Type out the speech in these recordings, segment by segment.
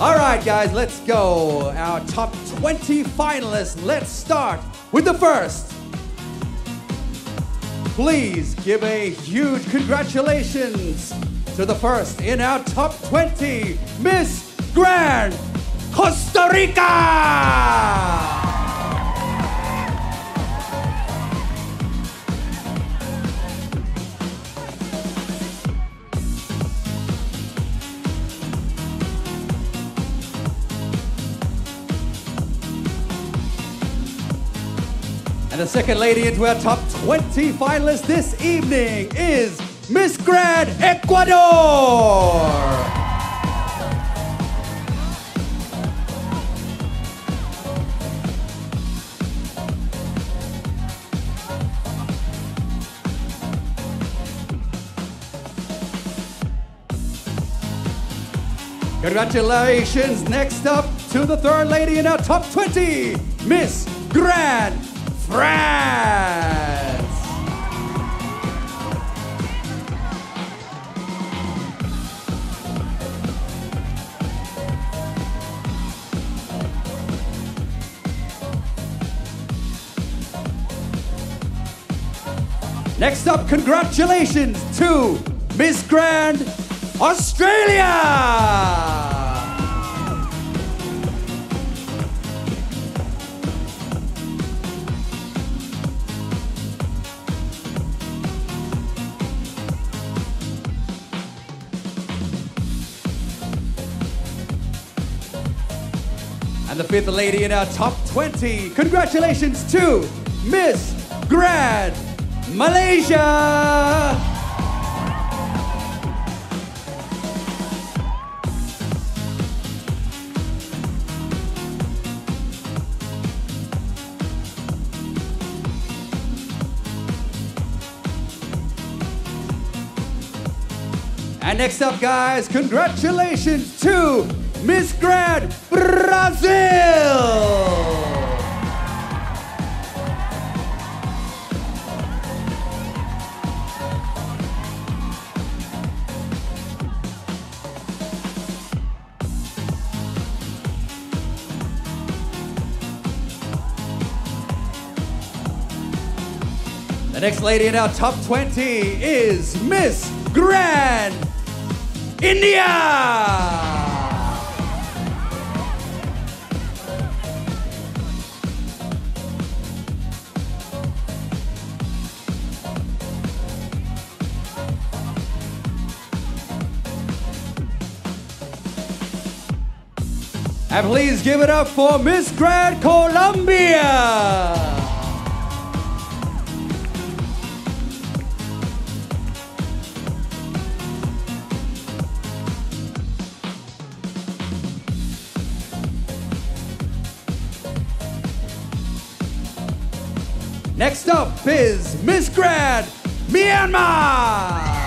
All right, guys, let's go. Our top 20 finalists. Let's start with the first. Please give a huge congratulations to the first in our top 20, Miss Grand Costa Rica! And the second lady into our top 20 finalists this evening is Miss Grand Ecuador. Congratulations. Next up to the third lady in our top 20, Miss Grand France. Next up, congratulations to Miss Grand Australia. The fifth lady in our top 20. Congratulations to Miss Grand Malaysia. And next up, guys, congratulations to Miss Grand Brazil. The next lady in our top 20 is Miss Grand India. And please give it up for Miss Grand Colombia. Next up is Miss Grand Myanmar.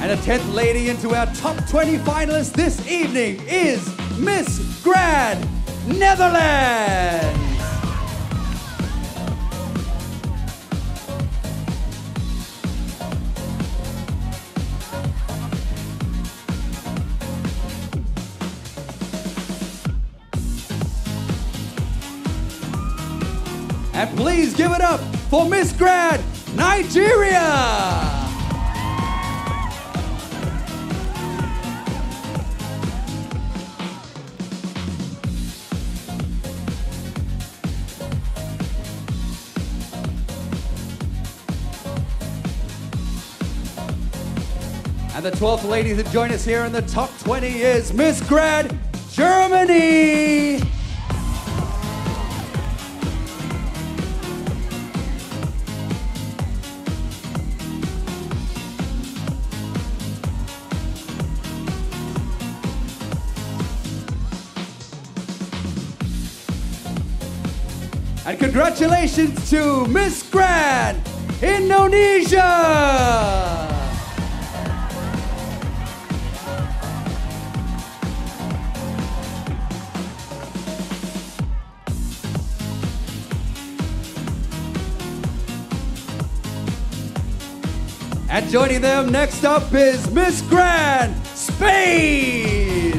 And the 10th lady into our top 20 finalists this evening is Miss Grand Netherlands. And please give it up for Miss Grand Nigeria. And the 12th lady to join us here in the top 20 is Miss Grand Germany. And congratulations to Miss Grand Indonesia. And joining them next up is Miss Grand Spain.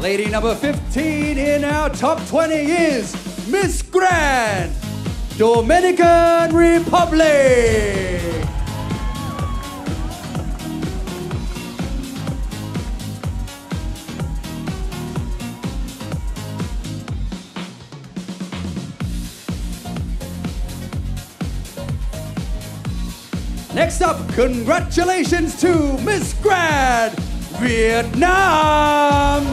Lady number 15 in our top 20 is Miss Grand, Dominican Republic. Next up, congratulations to Miss Grand Vietnam.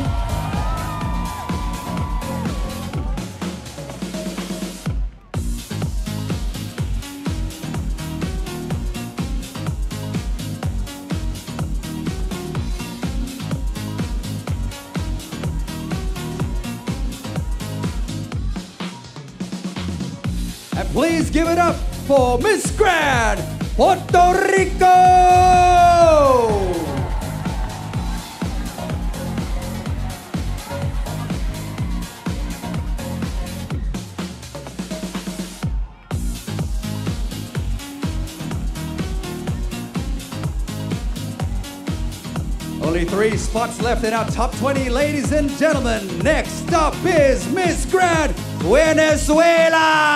And please give it up for Miss Grand, Puerto Rico! Only three spots left in our top 20, ladies and gentlemen. Next up is Miss Grand Venezuela.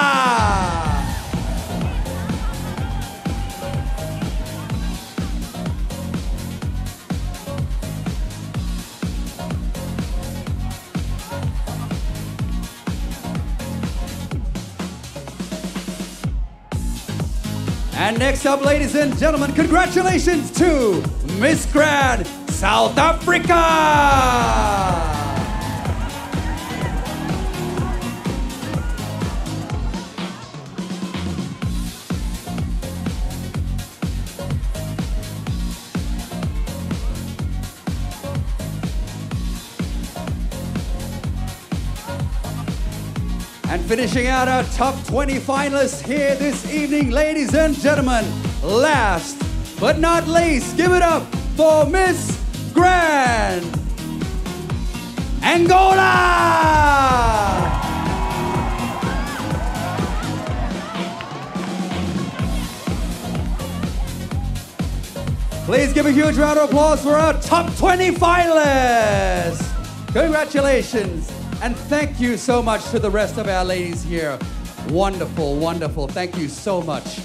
And next up, ladies and gentlemen, congratulations to Miss Grand South Africa. And finishing out our top 20 finalists here this evening, ladies and gentlemen, last but not least, give it up for Miss Grand Angola! Please give a huge round of applause for our top 20 finalists! Congratulations! And thank you so much to the rest of our ladies here. Wonderful, wonderful. Thank you so much.